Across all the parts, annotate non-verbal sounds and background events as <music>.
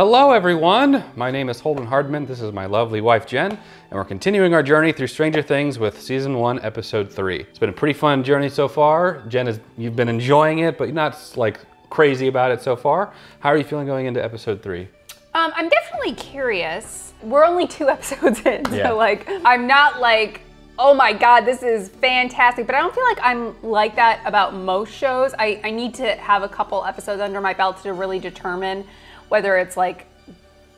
Hello, everyone. My name is Holden Hardman. This is my lovely wife, Jen, and we're continuing our journey through Stranger Things with season one, episode three. It's been a pretty fun journey so far. Jen, is, you've been enjoying it, but you're not like crazy about it so far. How are you feeling going into episode three? Um, I'm definitely curious. We're only two <laughs> episodes in, so Yeah. like I'm not like, oh my god, this is fantastic. But I don't feel like I'm like that about most shows. I, I need to have a couple episodes under my belt to really determine whether it's like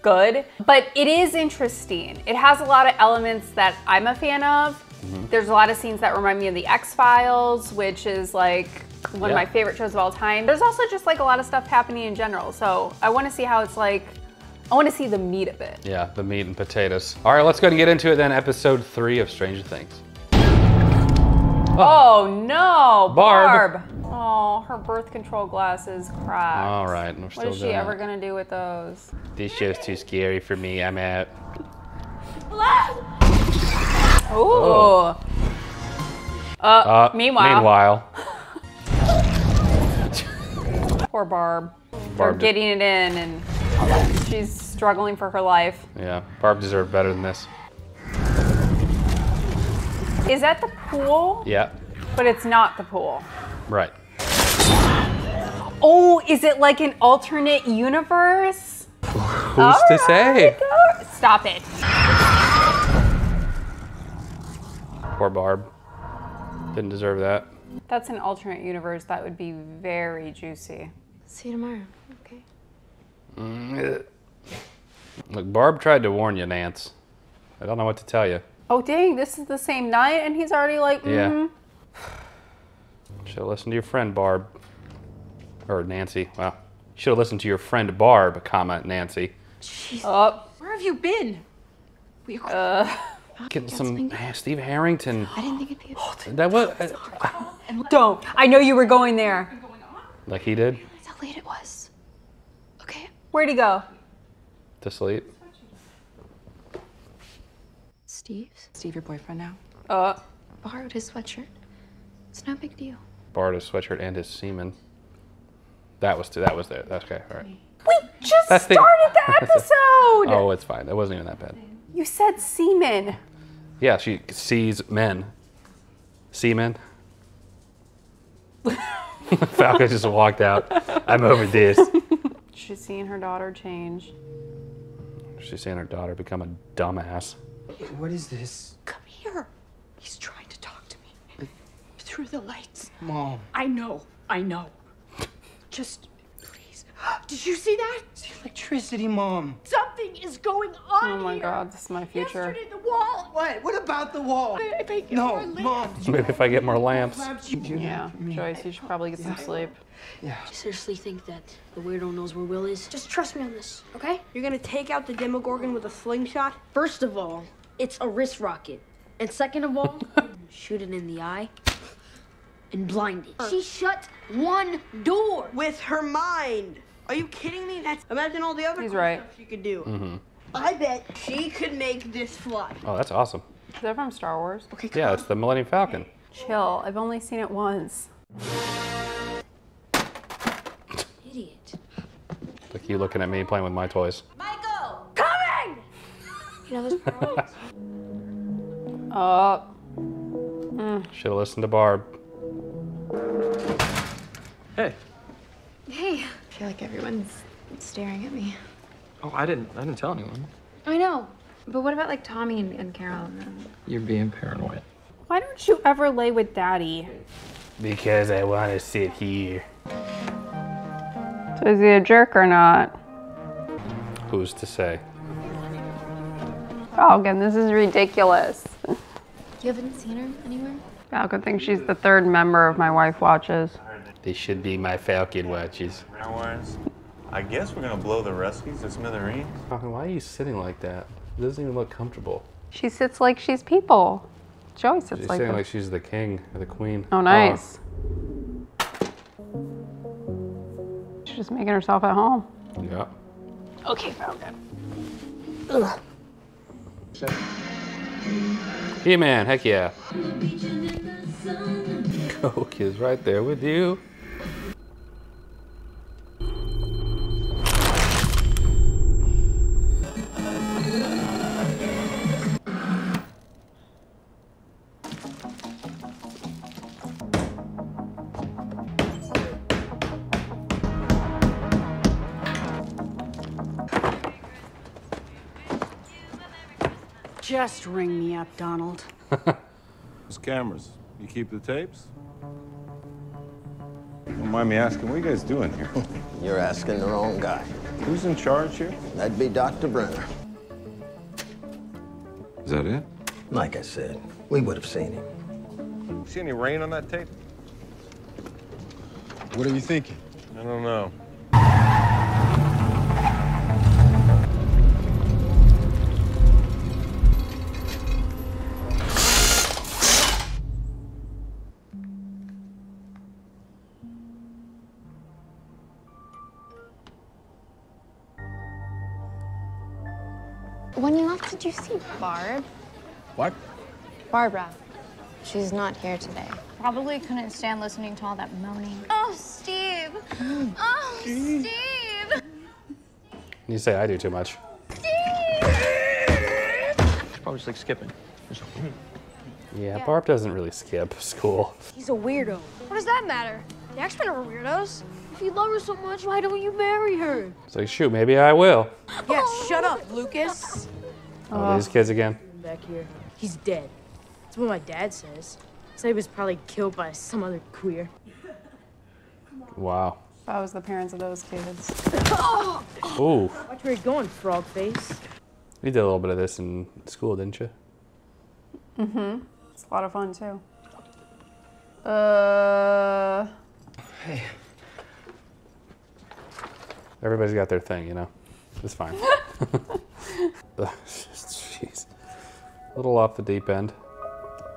good. But it is interesting. It has a lot of elements that I'm a fan of. Mm-hmm. There's a lot of scenes that remind me of the X Files, which is like one Yeah. of my favorite shows of all time. There's also just like a lot of stuff happening in general. So I want to see how it's like. I want to see the meat of it. Yeah, the meat and potatoes. All right, let's go ahead and get into it then. Episode three of Stranger Things. Oh, no, Barb. Barb. Oh, her birth control glasses cracked. All right, still What is she ever it. gonna do with those? This show's too scary for me. I'm out. Ooh. Uh, Uh, meanwhile, meanwhile, <laughs> poor Barb. Barb getting it in, and she's struggling for her life. yeah, Barb deserved better than this. Is that the pool? Yeah, But it's not the pool. right. Oh, is it like an alternate universe? Who's to say? Alright, Stop it. Poor Barb. Didn't deserve that. That's an alternate universe. That would be very juicy. See you tomorrow. Okay. Mm, Look, Barb tried to warn you, Nance. I don't know what to tell you. Oh dang, this is the same night, and he's already like, Yeah. mm <sighs> Should have listened to your friend Barb. Or Nancy. Well, should have listened to your friend Barb, comma, Nancy. Oh, Where have you been? We uh, Getting some eh, Steve Harrington. I didn't think it'd be a That was don't. I know you were going there. like he did That's how late it was. Okay. Where'd he go? to sleep. Steve. Steve, your boyfriend now. Uh, Borrowed his sweatshirt. It's no big deal. Borrowed his sweatshirt and his semen. That was that was there. That's okay. All right. we just That's the- started the episode. <laughs> Oh, it's fine. That wasn't even that bad. You said semen. Yeah, she sees men. Semen. <laughs> Falcon just walked out. I'm over this. She's seeing her daughter change. She's seeing her daughter become a dumbass. What is this? Come here. He's trying to talk to me. Through the lights. Mom. I know. I know. Just please. <gasps> Did you see that? It's electricity, Mom. Something is going on Oh my here. god, this is my future. Yesterday, the wall. What? What about the wall? If I get No, more lamp- Mom. Maybe if I get more lamps. lamps? You do Yeah, that for me. Joyce, you should probably get some sleep. Yeah. You seriously think that the weirdo knows where Will is? Just trust me on this, okay? You're gonna take out the Demogorgon with a slingshot? First of all, it's a wrist rocket. And second of all, <laughs> shoot it in the eye and blinded. She shut one door. with her mind. Are you kidding me? That's imagine all the other He's cool right. stuff she could do. I bet she could make this fly. Oh, that's awesome. Is that from Star Wars? Okay, Yeah, it's the Millennium Falcon. Chill. I've only seen it once. Idiot. Like you looking at me playing with my toys. Michael! Coming! you know, there's <laughs> problems. Uh, Should have listened to Barb. Hey. Hey. I feel like everyone's staring at me. Oh, I didn't. I didn't tell anyone. I know. But what about like Tommy and, and Carol and them? You're being paranoid. why don't you ever lay with Daddy? Because I want to sit here. So is he a jerk or not? Who's to say? Oh, Falcon, this is ridiculous. You haven't seen her anywhere? Falcon thinks she's the third member of my wife watches. They should be my Falcon watches. I guess we're gonna blow the Ruskies to smithereens. Falcon, why are you sitting like that? It doesn't even look comfortable. She sits like she's people. Joey sits She's like sitting this. like she's the king or the queen. Oh, nice. She's just making herself at home. Oh, yeah. Okay, Falcon. He-Man, heck yeah. <laughs> Coke is right there with you. Just ring me up, Donald. <laughs> Those cameras. You keep the tapes? Don't mind me asking, what are you guys doing here? <laughs> You're asking the wrong guy. Who's in charge here? That'd be Dr. Brenner. Is that it? Like I said, we would have seen him. See any rain on that tape? What are you thinking? I don't know. When you left, did you see Barb? What? Barbara. She's not here today. Probably couldn't stand listening to all that moaning. Oh, Steve! <gasps> Oh, Steve! You say I do too much. She's probably just like skipping. Just- Yeah, Barb doesn't really skip school. He's a weirdo. What does that matter? The X-Men are weirdos. If you love her so much, why don't you marry her? It's like, shoot, maybe I will. Yeah, shut up, Lucas. Oh, these kids again. Back here. He's dead. That's what my dad says. So he was probably killed by some other queer. Wow. If I was the parents of those kids. <gasps> Ooh, Watch where you're going, frog face. you did a little bit of this in school, didn't you? Mm-hmm. It's a lot of fun too. Uh, Everybody's got their thing, you know. It's fine. <laughs> Jeez. A little off the deep end.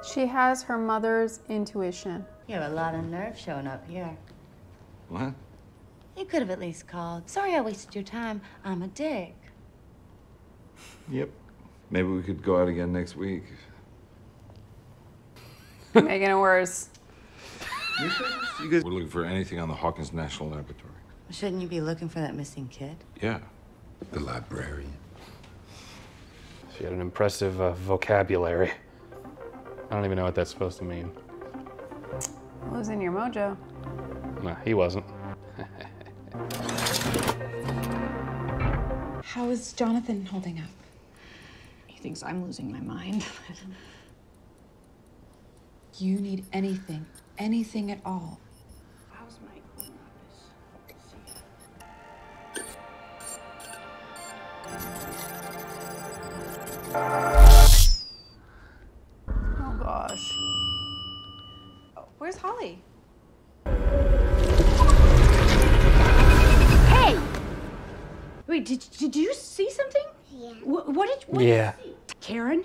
she has her mother's intuition. You have a lot of nerve showing up here. What? You could have at least called. Sorry I wasted your time. I'm a dick. Yep. Maybe we could go out again next week. Making it worse. You guys, we're looking for anything on the Hawkins National Laboratory. Shouldn't you be looking for that missing kid? Yeah. The librarian. She had an impressive uh, vocabulary. I don't even know what that's supposed to mean. Losing your mojo. No, he wasn't. <laughs> How is Jonathan holding up? He thinks I'm losing my mind. <laughs> you need anything, anything at all. Where's Holly? Hey! Wait, did, did you see something? Yeah. What, what did what Yeah. Did you see? Karen?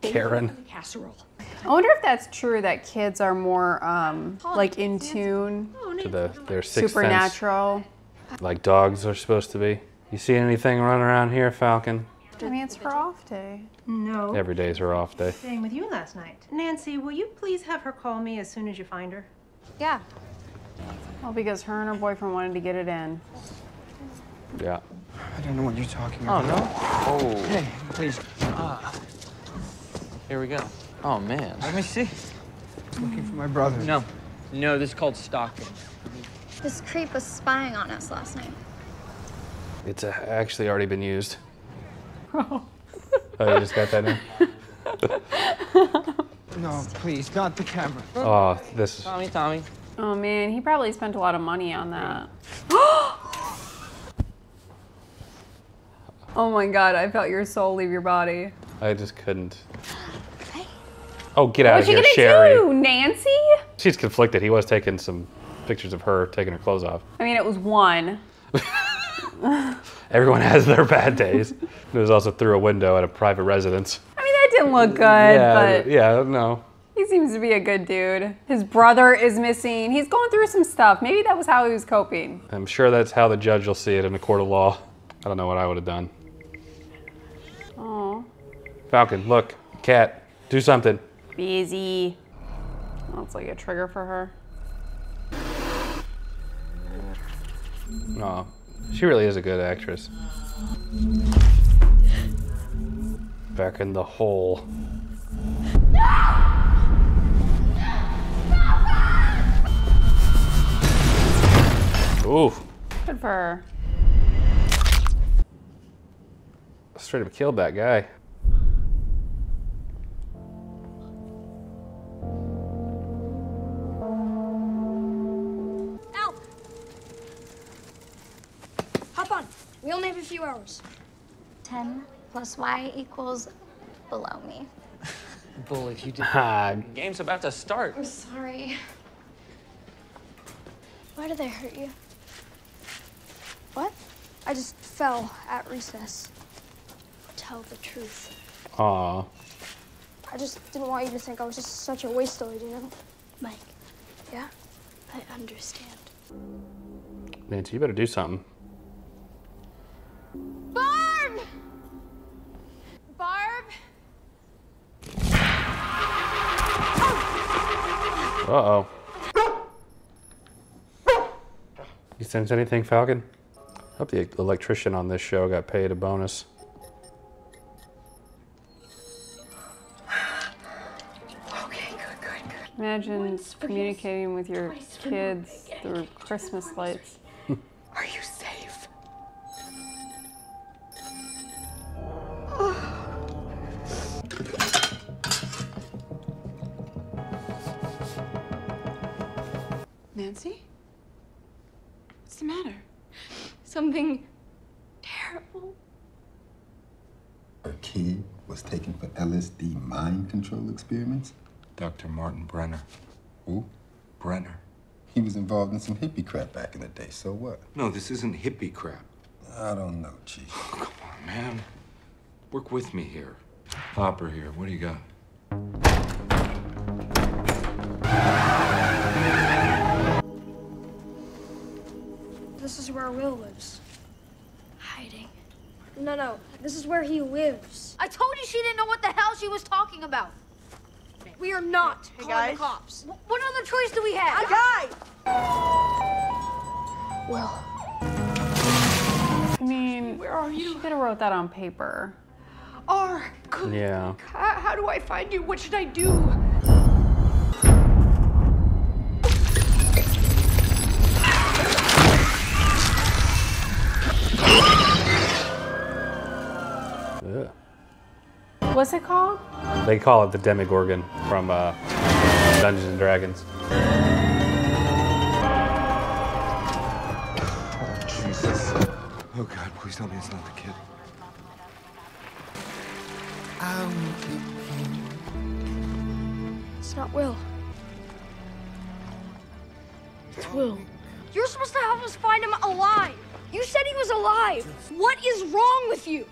Karen. Casserole. I wonder if that's true that kids are more um, like in tune, To the their sixth sense, supernatural. like dogs are supposed to be. You see anything running around here, Falcon? I mean, it's her off day. No. Every day's her off day. Staying with you last night. Nancy, will you please have her call me as soon as you find her? Yeah. Well, because her and her boyfriend wanted to get it in. Yeah. I don't know what you're talking about. Oh about. no. Oh. Hey, please, Here we go. Oh man. let me see. Looking for my brother. No. No, this is called stalking. This creep was spying on us last night. It's uh, actually already been used. Oh, you just got that in? <laughs> No, please, not the camera. Oh, this is. Tommy, Tommy. Oh man, he probably spent a lot of money on that. <gasps> oh my god, I felt your soul leave your body. I just couldn't. Oh, get out What'd of you here, gonna Sherry. do, Nancy? She's conflicted. He was taking some pictures of her taking her clothes off. I mean, it was one. <laughs> <laughs> Everyone has their bad days. It was also through a window at a private residence. I mean, that didn't look good, yeah, but yeah, no. he seems to be a good dude. His brother is missing. He's going through some stuff. Maybe that was how he was coping. I'm sure that's how the judge will see it in a court of law. I don't know what I would have done. Oh, Falcon, look, cat, do something. busy. That's like a trigger for her. No, she really is a good actress. Back in the hole. Ooh, Good for her. straight up killed that guy. We only have a few hours. 10 plus y equals below me. <laughs> Bull, if you did. Ah. Game's about to start. I'm sorry. Why did they hurt you? What? I just fell at recess. Tell the truth. Aw. I just didn't want you to think I was just such a wasteoid, you know? Mike. Yeah? I understand. Nancy, you better do something. Barb! Barb? Uh-oh. You sense anything, Falcon? I Hope the electrician on this show got paid a bonus. Okay, good, good, good. Imagine communicating with your kids through Christmas lights. Terrible. A kid was taken for LSD mind control experiments? Dr. Martin Brenner. Who? Brenner. He was involved in some hippie crap back in the day, so what? No, this isn't hippie crap. I don't know, Chief. Oh, come on, man. Work with me here. Hopper here. What do you got? This is where Will lives. Hiding. No, no. This is where he lives. I told you she didn't know what the hell she was talking about. We are not Hey, calling guys. the cops. Wh- What other choice do we have? I Guys! Well. I mean, Where are you? She could have wrote that on paper. R. Good. Yeah. How, how do I find you? What should I do? Ugh. What's it called? They call it the Demogorgon from uh, Dungeons and Dragons. Jesus. Oh, God, please tell me it's not the kid. It's not Will. It's Will. You're supposed to help us find him alive. You said he was alive. What is wrong with you?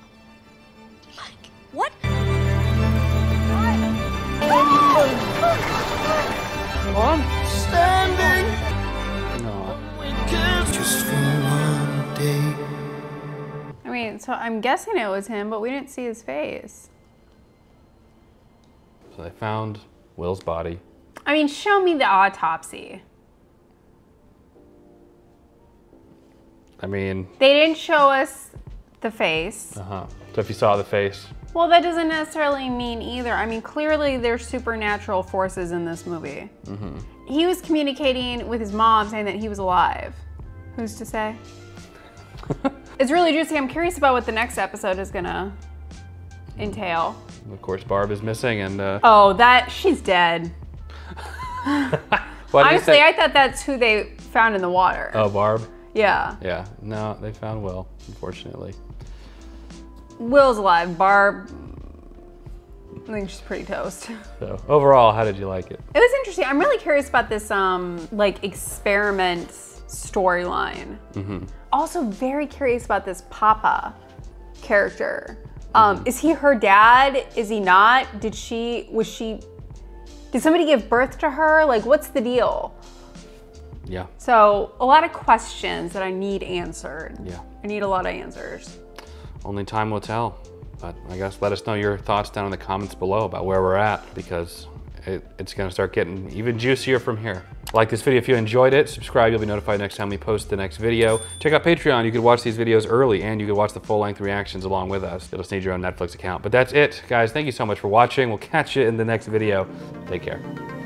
So I'm guessing it was him, but we didn't see his face. So they found Will's body. I mean, show me the autopsy. I mean, They didn't show us the face. uh huh. So if you saw the face, Well, that doesn't necessarily mean either. I mean, clearly there's supernatural forces in this movie. mm-hmm. He was communicating with his mom saying that he was alive. Who's to say? <laughs> it's really juicy. I'm curious about what the next episode is gonna entail. of course, Barb is missing, and uh, Oh, that she's dead. well, I just Honestly, I thought that's who they found in the water. oh, Barb. Yeah. Yeah. No, they found Will. Unfortunately. Will's alive. Barb, I think she's pretty toast. <laughs> So overall, how did you like it? It was interesting. I'm really curious about this um like experiment storyline. Mm-hmm. Also very curious about this Papa character. Um, is he her dad? Is he not? Did she was she did somebody give birth to her? Like what's the deal? Yeah. So a lot of questions that I need answered. Yeah. I need a lot of answers. Only time will tell. But I guess let us know your thoughts down in the comments below about where we're at because it, it's gonna start getting even juicier from here. Like this video if you enjoyed it, subscribe, you'll be notified next time we post the next video. Check out Patreon, you can watch these videos early and you can watch the full length reactions along with us. It'll just need your own Netflix account. But that's it, guys. Thank you so much for watching. We'll catch you in the next video. Take care.